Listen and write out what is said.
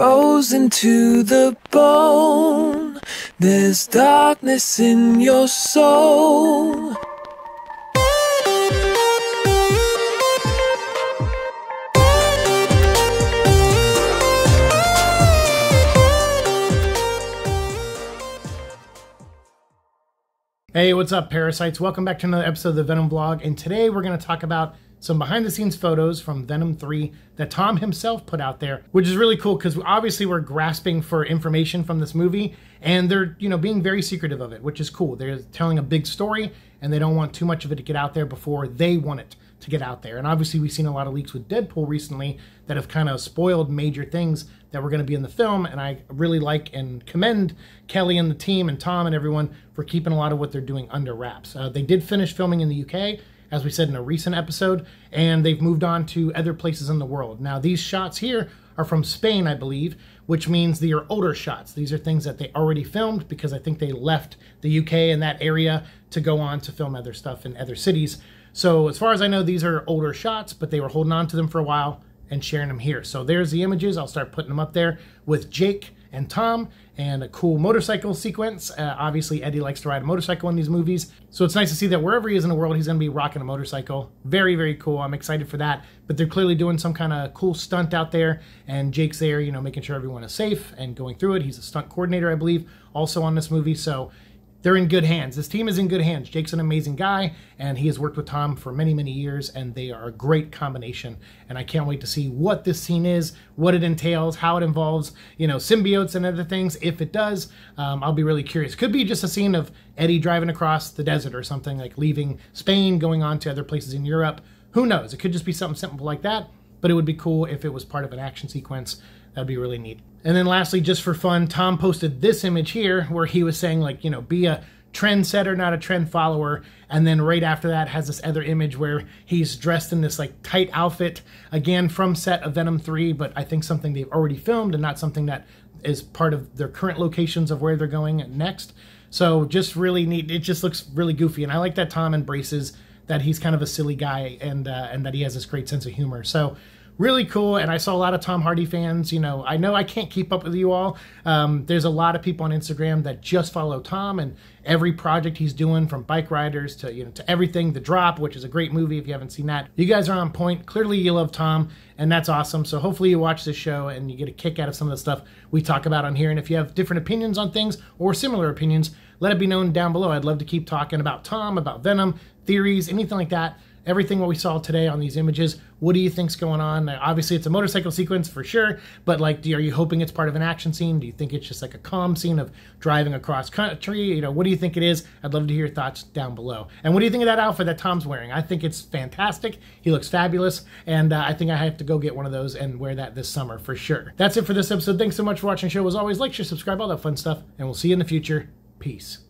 frozen to the bone. There's darkness in your soul. Hey, what's up, parasites? Welcome back to another episode of the Venom Vlog, and today we're going to talk about some behind the scenes photos from Venom 3 that Tom himself put out there, which is really cool because obviously we're grasping for information from this movie and they're, you know, being very secretive of it, which is cool. They're telling a big story and they don't want too much of it to get out there before they want it to get out there. And obviously we've seen a lot of leaks with Deadpool recently that have kind of spoiled major things that were going to be in the film and I really like and commend Kelly and the team and Tom and everyone for keeping a lot of what they're doing under wraps. Uh, they did finish filming in the UK as we said in a recent episode, and they've moved on to other places in the world. Now, these shots here are from Spain, I believe, which means they are older shots. These are things that they already filmed because I think they left the UK and that area to go on to film other stuff in other cities. So, as far as I know, these are older shots, but they were holding on to them for a while and sharing them here. So, there's the images. I'll start putting them up there with Jake and Tom and a cool motorcycle sequence. Uh, obviously, Eddie likes to ride a motorcycle in these movies. So it's nice to see that wherever he is in the world, he's going to be rocking a motorcycle. Very, very cool. I'm excited for that. But they're clearly doing some kind of cool stunt out there. And Jake's there, you know, making sure everyone is safe and going through it. He's a stunt coordinator, I believe, also on this movie. So they're in good hands. This team is in good hands. Jake's an amazing guy, and he has worked with Tom for many, many years, and they are a great combination. And I can't wait to see what this scene is, what it entails, how it involves, you know, symbiotes and other things. If it does, um, I'll be really curious. Could be just a scene of Eddie driving across the desert or something, like leaving Spain, going on to other places in Europe. Who knows? It could just be something simple like that, but it would be cool if it was part of an action sequence. That'd be really neat. And then lastly, just for fun, Tom posted this image here where he was saying, like, you know, be a trendsetter, not a trend follower. And then right after that has this other image where he's dressed in this like tight outfit, again from set of Venom 3, but I think something they've already filmed and not something that is part of their current locations of where they're going next. So just really neat. It just looks really goofy. And I like that Tom embraces that he's kind of a silly guy and uh, and that he has this great sense of humor. So really cool. And I saw a lot of Tom Hardy fans. You know, I know I can't keep up with you all. Um, there's a lot of people on Instagram that just follow Tom and every project he's doing, from Bike Riders to you know to everything. The Drop, which is a great movie if you haven't seen that. You guys are on point. Clearly, you love Tom, and that's awesome. So hopefully, you watch this show and you get a kick out of some of the stuff we talk about on here. And if you have different opinions on things or similar opinions, let it be known down below. I'd love to keep talking about Tom, about Venom, theories, anything like that everything what we saw today on these images. What do you think's going on? Obviously, it's a motorcycle sequence for sure, but like, do, are you hoping it's part of an action scene? Do you think it's just like a calm scene of driving across country? You know, what do you think it is? I'd love to hear your thoughts down below. And what do you think of that outfit that Tom's wearing? I think it's fantastic. He looks fabulous, and uh, I think I have to go get one of those and wear that this summer for sure. That's it for this episode. Thanks so much for watching the show. As always, like, share, subscribe, all that fun stuff, and we'll see you in the future. Peace.